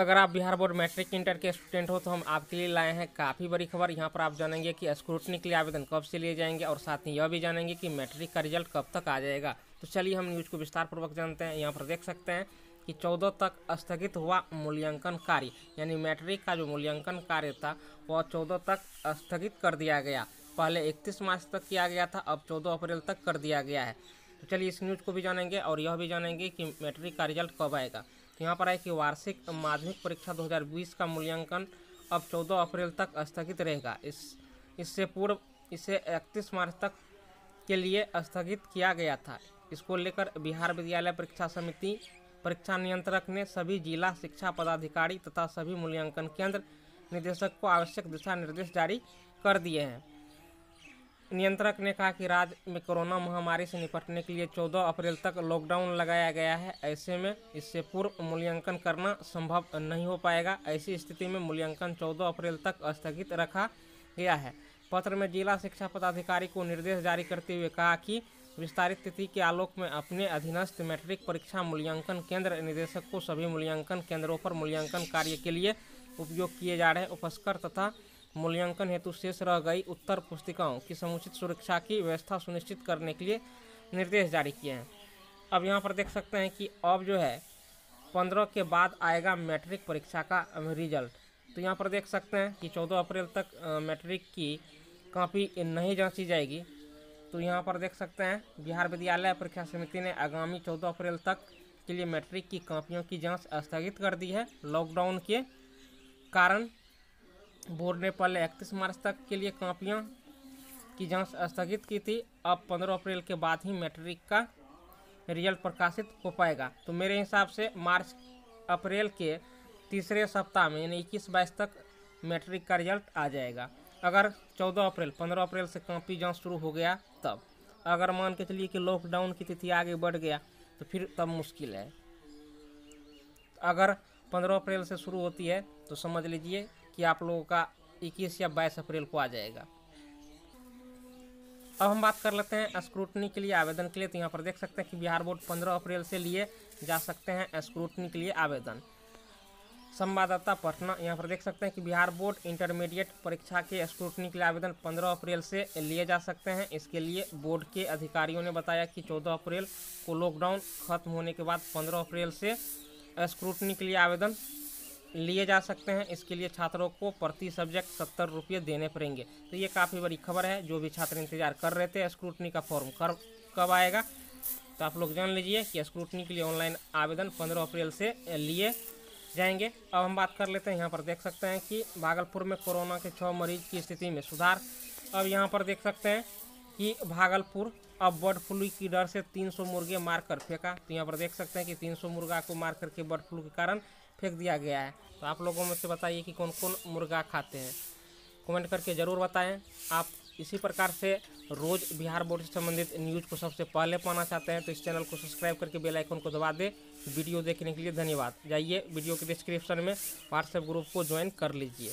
अगर आप Bihar board matric inter के स्टूडेंट हो तो हम आपके लिए लाए हैं काफ़ी बड़ी खबर। यहाँ पर आप जानेंगे कि स्क्रूटनी के लिए आवेदन कब से लिए जाएँगे, और साथ ही यह भी जानेंगे कि मैट्रिक का रिज़ल्ट कब तक आ जाएगा। तो चलिए हम न्यूज़ को विस्तार पूर्वक जानते हैं। यहाँ पर देख सकते हैं कि चौदह तक स्थगित हुआ मूल्यांकन कार्य। यानी मैट्रिक का जो मूल्यांकन कार्य था, वह चौदह तक स्थगित कर दिया गया। पहले इकतीस मार्च तक किया गया था, अब चौदह अप्रैल तक कर दिया गया है। तो चलिए इस न्यूज़ को भी जानेंगे, और यह भी जानेंगे कि मैट्रिक का रिज़ल्ट कब आएगा। तो यहाँ पर है कि वार्षिक माध्यमिक परीक्षा 2020 का मूल्यांकन अब 14 अप्रैल तक स्थगित रहेगा। इस, इससे पूर्व, इसे 31 मार्च तक के लिए स्थगित किया गया था। इसको लेकर बिहार विद्यालय परीक्षा समिति, परीक्षा नियंत्रक ने सभी जिला शिक्षा पदाधिकारी तथा सभी मूल्यांकन केंद्र निदेशक को आवश्यक दिशा निर्देश जारी कर दिए हैं। नियंत्रक ने कहा कि राज्य में कोरोना महामारी से निपटने के लिए 14 अप्रैल तक लॉकडाउन लगाया गया है। ऐसे में इससे पूर्व मूल्यांकन करना संभव नहीं हो पाएगा। ऐसी स्थिति में मूल्यांकन 14 अप्रैल तक स्थगित रखा गया है। पत्र में जिला शिक्षा पदाधिकारी को निर्देश जारी करते हुए कहा कि विस्तारित तिथि के आलोक में अपने अधीनस्थ मैट्रिक परीक्षा मूल्यांकन केंद्र निदेशक को सभी मूल्यांकन केंद्रों पर मूल्यांकन कार्य के लिए उपयोग किए जा रहे उपस्कर तथा मूल्यांकन हेतु शेष रह गई उत्तर पुस्तिकाओं की समुचित सुरक्षा की व्यवस्था सुनिश्चित करने के लिए निर्देश जारी किए हैं। अब यहाँ पर देख सकते हैं कि अब जो है, पंद्रह के बाद आएगा मैट्रिक परीक्षा का रिज़ल्ट। तो यहाँ पर देख सकते हैं कि चौदह अप्रैल तक मैट्रिक की कॉपी नहीं जांची जाएगी। तो यहाँ पर देख सकते हैं, बिहार विद्यालय परीक्षा समिति ने आगामी चौदह अप्रैल तक के लिए मैट्रिक की कॉपियों की जाँच स्थगित कर दी है, लॉकडाउन के कारण। बोर्ड ने पहले इकतीस मार्च तक के लिए कॉपियाँ की जाँच स्थगित की थी। अब पंद्रह अप्रैल के बाद ही मैट्रिक का रिज़ल्ट प्रकाशित हो पाएगा। तो मेरे हिसाब से मार्च अप्रैल के तीसरे सप्ताह में, यानी इक्कीस बाईस तक मैट्रिक का रिज़ल्ट आ जाएगा। अगर चौदह अप्रैल, पंद्रह अप्रैल से कॉपी जाँच शुरू हो गया, तब। अगर मान के चलिए कि लॉकडाउन की तिथि आगे बढ़ गया तो फिर तब मुश्किल है। अगर पंद्रह अप्रैल से शुरू होती है तो समझ लीजिए कि आप लोगों का इक्कीस या बाईस अप्रैल को आ जाएगा। अब हम बात कर लेते हैं स्क्रूटनी के लिए आवेदन के लिए। तो यहाँ पर देख सकते हैं कि बिहार बोर्ड पंद्रह अप्रैल से लिए जा सकते हैं स्क्रूटनी के लिए आवेदन। संवाददाता पटना, यहाँ पर देख सकते हैं कि बिहार बोर्ड इंटरमीडिएट परीक्षा के स्क्रूटनी के लिए आवेदन 15 अप्रैल से लिए जा सकते हैं। इसके लिए बोर्ड के अधिकारियों ने बताया कि 14 अप्रैल को लॉकडाउन खत्म होने के बाद 15 अप्रैल से स्क्रूटनी के लिए आवेदन लिए जा सकते हैं। इसके लिए छात्रों को प्रति सब्जेक्ट सत्तर रुपये देने पड़ेंगे। तो ये काफ़ी बड़ी खबर है। जो भी छात्र इंतज़ार कर रहे थे स्क्रूटनी का फॉर्म कर कब आएगा? तो आप लोग जान लीजिए कि स्क्रूटनी के लिए ऑनलाइन आवेदन पंद्रह अप्रैल से लिए जाएँगे। अब हम बात कर लेते हैं। यहाँ पर देख सकते हैं कि भागलपुर में कोरोना के छः मरीज़ की स्थिति में सुधार। अब यहाँ पर देख सकते हैं कि भागलपुर अब बर्ड फ्लू की डर से 300 मुर्गे मार कर फेंका। तो यहाँ पर देख सकते हैं कि 300 मुर्गा को मार करके बर्ड फ्लू के कारण फेंक दिया गया है। तो आप लोगों में से बताइए कि कौन कौन मुर्गा खाते हैं। कमेंट करके ज़रूर बताएँ। आप इसी प्रकार से रोज़ बिहार बोर्ड से संबंधित न्यूज़ को सबसे पहले पाना चाहते हैं तो इस चैनल को सब्सक्राइब करके बेल आइकन को दबा दें। वीडियो देखने के लिए धन्यवाद। जाइए वीडियो के डिस्क्रिप्शन में, व्हाट्सएप ग्रुप को ज्वाइन कर लीजिए।